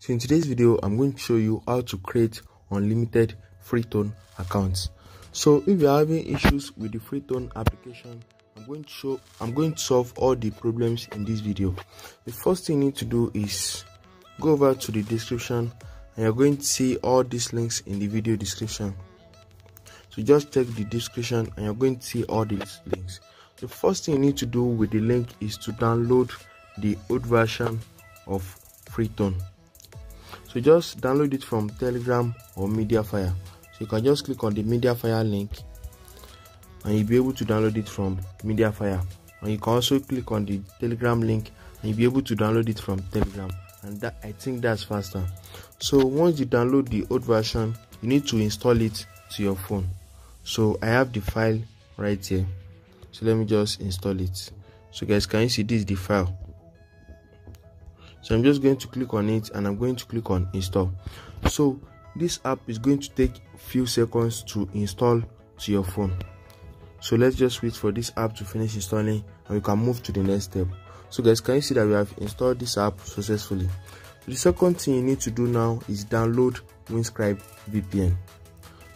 So in today's video, I'm going to show you how to create unlimited Freetone accounts. So if you're having issues with the Freetone application, I'm going to show I'm going to solve all the problems in this video. The first thing you need to do is go over to the description and you're going to see all these links in the video description. So just check the description and you're going to see all these links. The first thing you need to do with the link is to download the old version of Freetone. So just download it from Telegram or Mediafire. So you can just click on the Mediafire link and you'll be able to download it from Mediafire. And you can also click on the Telegram link and you'll be able to download it from Telegram. And that I think that's faster. So once you download the old version, you need to install it to your phone. So I have the file right here. So let me just install it. So guys, can you see this the file? So i'm just going to click on it and i'm going to click on install. So this app is going to take a few seconds to install to your phone. So let's just wait for this app to finish installing and we can move to the next step. So guys can you see that we have installed this app successfully? The second thing you need to do now is download Windscribe vpn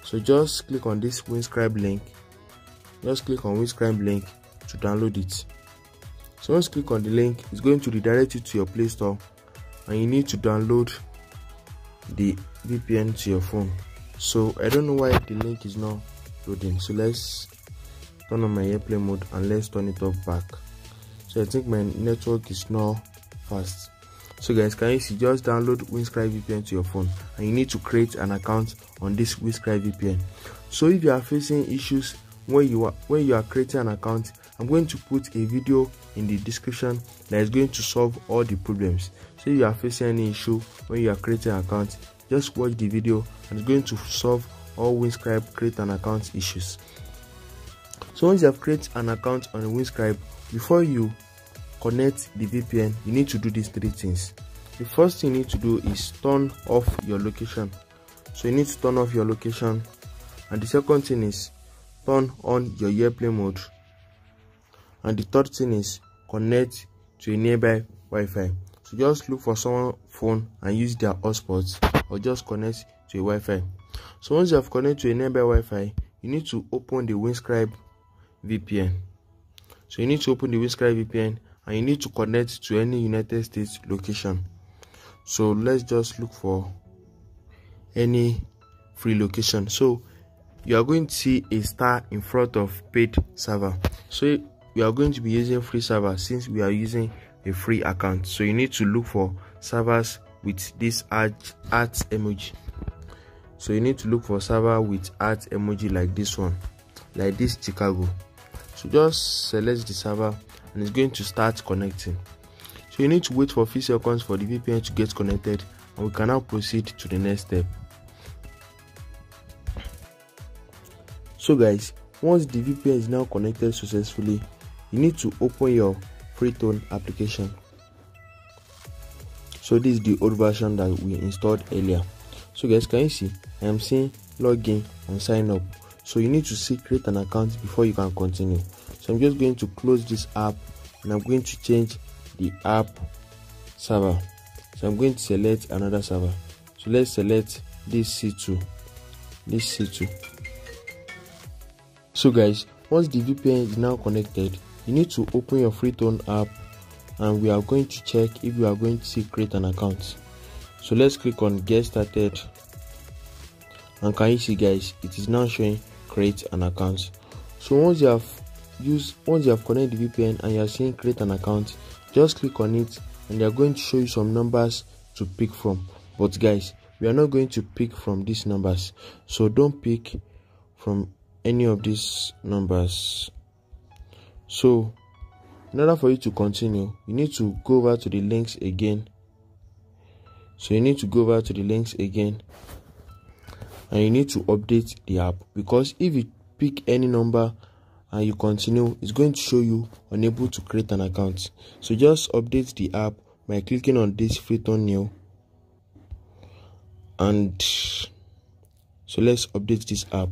so just click on this Windscribe link. Just click on Windscribe link to download it so once you click on the link. It's going to redirect you to your play store. And you need to download the vpn to your phone. So i don't know why the link is not loading. So let's turn on my airplane mode and let's turn it off back. So i think my network is not fast. So guys can you see? Just download Windscribe vpn to your phone. And you need to create an account on this Windscribe vpn so if you are facing issues when you are when you are creating an account i'm going to put a video in the description that is going to solve all the problems. So if you are facing any issue when you are creating an account just watch the video and it's going to solve all Windscribe create an account issues. So once you have created an account on Windscribe before you connect the vpn you need to do these three things. The first thing you need to do is turn off your location. So you need to turn off your location. And the second thing is turn on your airplane mode and the third thing is connect to a nearby wi-fi. So just look for someone phone and use their hotspot or just connect to a wi-fi. So once you have connected to a nearby wi-fi you need to open the winscribe vpn so you need to open the winscribe vpn and you need to connect to any united states location. So let's just look for any free location. So you are going to see a star in front of paid server. So we are going to be using free server since we are using a free account. So you need to look for servers with this art, art emoji. So you need to look for server with art emoji like this one like this chicago. So just select the server and it's going to start connecting. So you need to wait for few seconds for the vpn to get connected and we can now proceed to the next step. So guys once the vpn is now connected successfully you need to open your freetone application. So this is the old version that we installed earlier. So guys can you see? I am saying login and sign up. So you need to see create an account before you can continue. So i'm just going to close this app and i'm going to change the app server. So i'm going to select another server. So let's select this c2 this c2 so guys once the vpn is now connected you need to open your freetone app and we are going to check if you are going to create an account. So let's click on get started. And can you see guys it is now showing create an account. So once you have used once you have connected the vpn and you are seeing create an account just click on it and they are going to show you some numbers to pick from. But guys we are not going to pick from these numbers. So don't pick from any of these numbers so in order for you to continue you need to go over to the links again. So you need to go over to the links again. And you need to update the app. Because if you pick any number and you continue it's going to show you unable to create an account. So just update the app by clicking on this freetone new and so let's update this app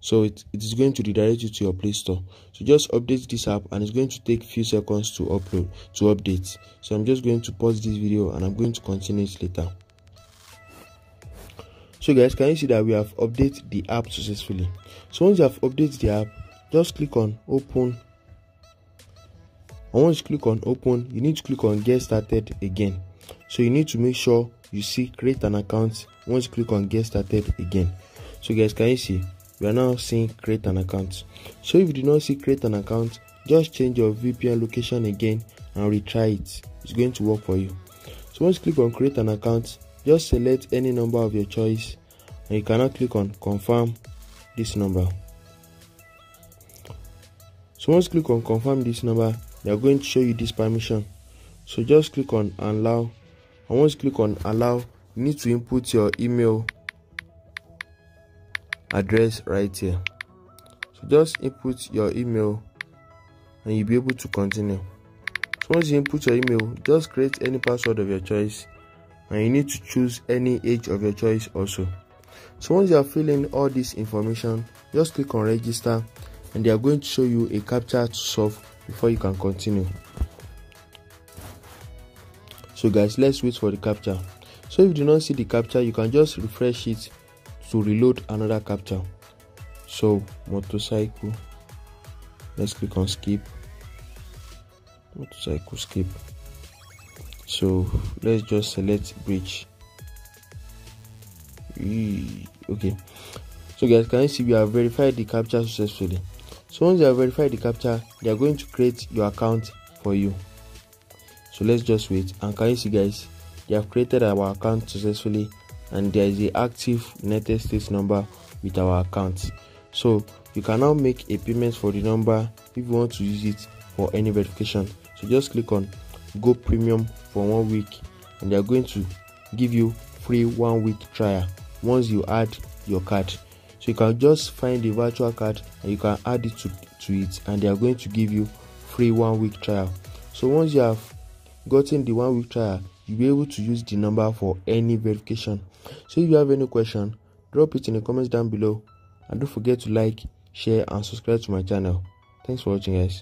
so it, it is going to redirect you to your play store. So just update this app and it's going to take few seconds to upload to update. So i'm just going to pause this video and i'm going to continue it later. So guys can you see that we have updated the app successfully? So once you have updated the app just click on open. And once you click on open you need to click on get started again. So you need to make sure you see create an account once you click on get started again. So guys can you see we are now seeing create an account. So if you do not see create an account just change your vpn location again and retry it. It's going to work for you. So once you click on create an account just select any number of your choice and you cannot click on confirm this number. So once you click on confirm this number they are going to show you this permission. So just click on allow. And once you click on allow you need to input your email address right here. So just input your email and you'll be able to continue. So once you input your email just create any password of your choice and you need to choose any age of your choice also. So once you are filling all this information just click on register and they are going to show you a captcha to solve before you can continue. So guys let's wait for the captcha. So if you do not see the captcha you can just refresh it to reload another capture. so motorcycle. Let's click on skip. Motorcycle skip. So let's just select bridge. Okay. So guys can you see we have verified the capture successfully? So once you have verified the capture, they are going to create your account for you. So let's just wait. And can you see guys they have created our account successfully and there is a active united states number with our account. So you can now make a payment for the number if you want to use it for any verification. So just click on go premium for one week and they are going to give you free one week trial once you add your card. So you can just find the virtual card and you can add it to, to it and they are going to give you free one week trial. So once you have gotten the one week trial you'll be able to use the number for any verification so if you have any question drop it in the comments down below. And don't forget to like share and subscribe to my channel. Thanks for watching guys